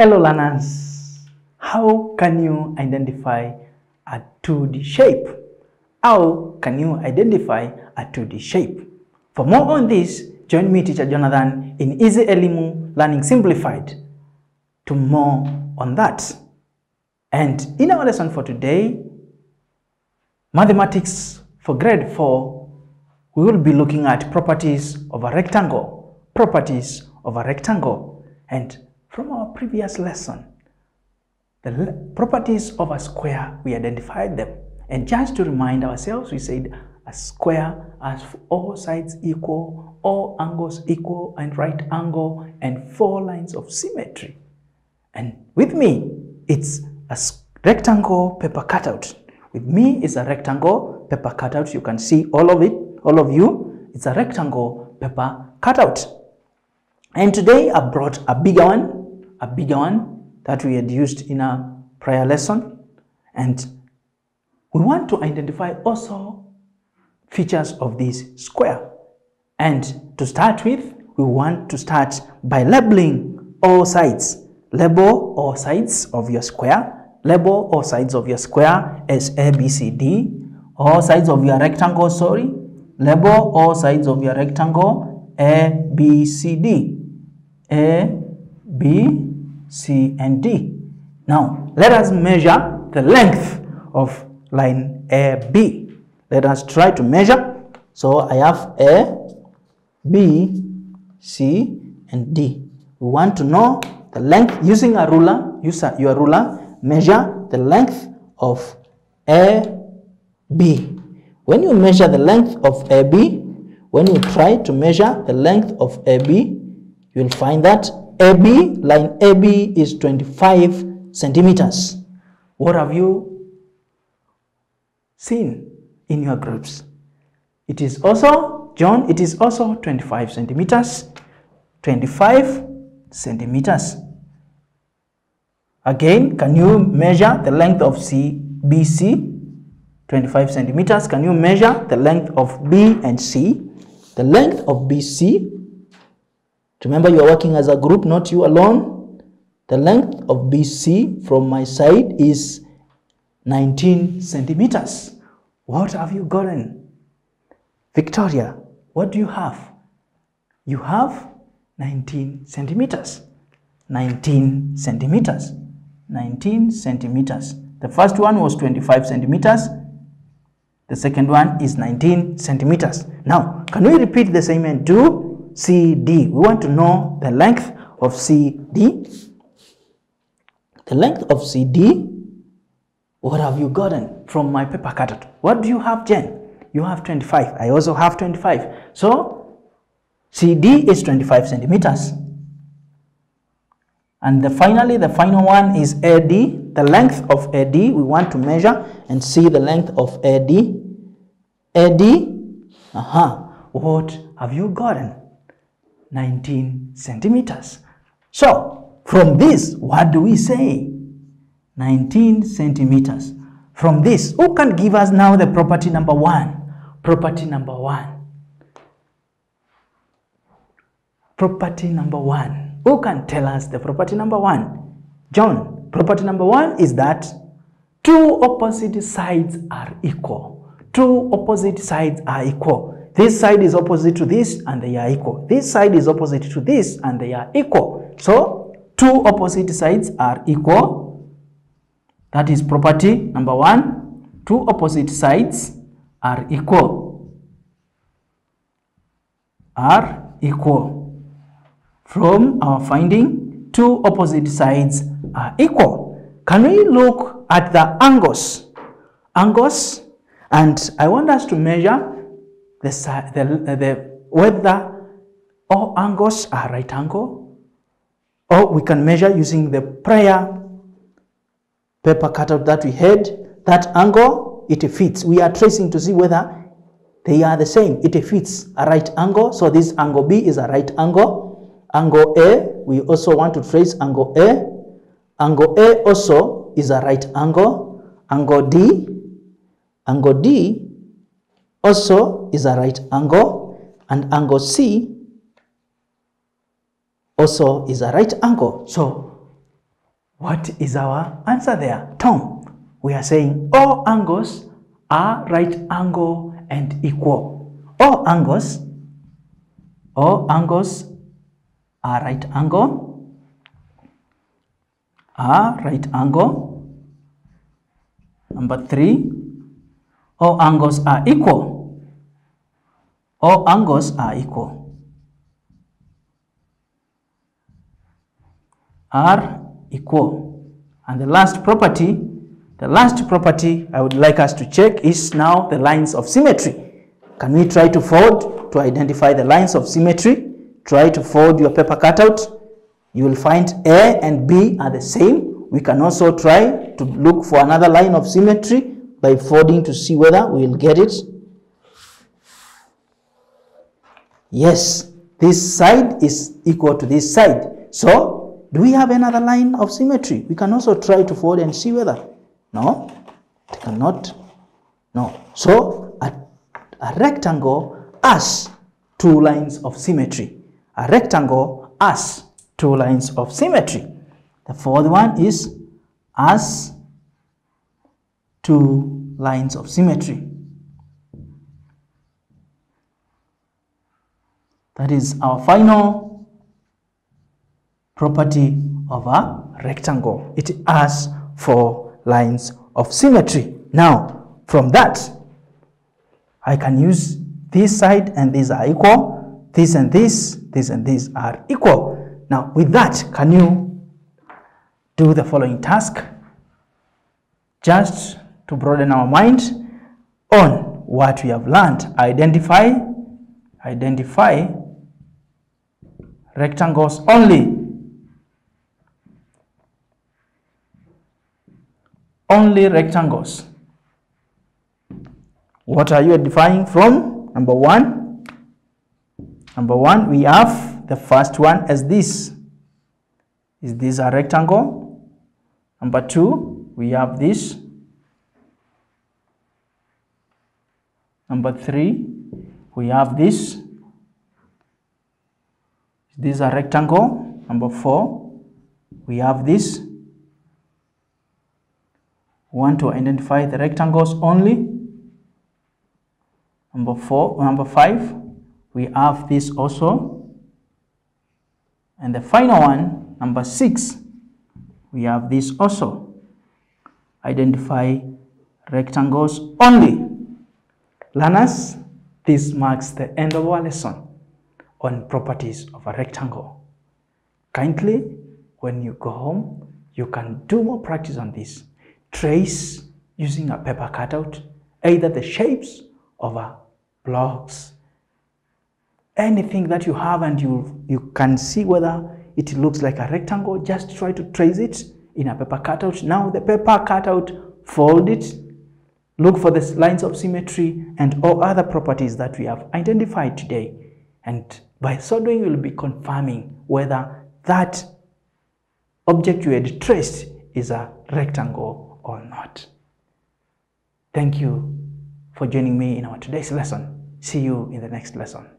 Hello learners, how can you identify a 2D shape? How can you identify a 2D shape? For more on this, join me teacher Jonathan in Easy Elimu Learning Simplified to more on that. And in our lesson for today, mathematics for grade 4, we will be looking at properties of a rectangle, properties of a rectangle. And from our previous lesson, the properties of a square, we identified them. And just to remind ourselves, we said a square has all sides equal, all angles equal, and right angle, and four lines of symmetry. And with me, it's a rectangle paper cutout. With me is a rectangle paper cutout. You can see all of it, all of you. It's a rectangle paper cutout. And today I brought a bigger one, a bigger one that we had used in a prior lesson. And we want to identify also features of this square. And to start with, we want to start by labeling all sides. Label all sides of your square. Label all sides of your square as A, B, C, D. All sides of your rectangle, sorry. Label all sides of your rectangle A, B, C, D. A, B, C, and D. Now, let us measure the length of line AB. Let us try to measure. So, I have A, B, C, and D. We want to know the length using a ruler. Use your ruler. Measure the length of AB. When you measure the length of AB, when you try to measure the length of AB, you'll find that AB, line AB is 25 centimeters. What have you seen in your groups? It is also, John, it is also 25 centimeters. 25 centimeters. Again, can you measure the length of CBC? 25 centimeters. Can you measure the length of B and C? The length of BC Remember, you are working as a group, not you alone. The length of BC from my side is 19 centimeters. What have you gotten? Victoria, what do you have? You have 19 centimeters. 19 centimeters. 19 centimeters. The first one was 25 centimeters. The second one is 19 centimeters. Now, can we repeat the same and do CD. We want to know the length of CD. The length of CD, what have you gotten from my paper cutout? What do you have, Jen? You have 25. I also have 25. So, CD is 25 centimeters. And the, finally, the final one is AD. The length of AD, we want to measure and see the length of AD. AD, uh -huh. what have you gotten? 19 centimeters. So, from this, what do we say? 19 centimeters. From this, who can give us now the property number one? Property number one. Property number one. Who can tell us the property number one? John, property number one is that two opposite sides are equal. Two opposite sides are equal. This side is opposite to this and they are equal. This side is opposite to this and they are equal. So, two opposite sides are equal. That is property number one. Two opposite sides are equal. Are equal. From our finding, two opposite sides are equal. Can we look at the angles? Angles, and I want us to measure the, the, the, whether all angles are right angle. Or we can measure using the prayer paper cutout that we had. That angle it fits. We are tracing to see whether they are the same. It fits a right angle. So this angle b is a right angle. Angle a we also want to trace angle a. Angle a also is a right angle. Angle d angle d also is a right angle and angle C also is a right angle. So What is our answer there? Tom, we are saying all angles are right angle and equal. All angles, all angles are right angle, are right angle. Number three, all angles are equal. All angles are equal. Are equal. And the last property, the last property I would like us to check is now the lines of symmetry. Can we try to fold to identify the lines of symmetry? Try to fold your paper cutout. You will find A and B are the same. We can also try to look for another line of symmetry by folding to see whether we will get it. Yes, this side is equal to this side. So, do we have another line of symmetry? We can also try to fold and see whether. No, it cannot. No. So, a, a rectangle has two lines of symmetry. A rectangle has two lines of symmetry. The fourth one is as two lines of symmetry. That is our final property of a rectangle. It has four lines of symmetry. Now, from that, I can use this side and these are equal. This and this, this and this are equal. Now, with that, can you do the following task? Just to broaden our mind on what we have learned. Identify, identify rectangles only. Only rectangles. What are you identifying from? Number one. Number one, we have the first one as this. Is this a rectangle? Number two, we have this Number three, we have this. This is a rectangle. Number four, we have this. We want to identify the rectangles only. Number four, number five, we have this also. And the final one, number six, we have this also. Identify rectangles only. Learners, this marks the end of our lesson on properties of a rectangle. Kindly, when you go home, you can do more practice on this. Trace using a paper cutout, either the shapes of a blocks, anything that you have and you, you can see whether it looks like a rectangle, just try to trace it in a paper cutout. Now the paper cutout, fold it Look for the lines of symmetry and all other properties that we have identified today. And by so doing, you'll be confirming whether that object you had traced is a rectangle or not. Thank you for joining me in our today's lesson. See you in the next lesson.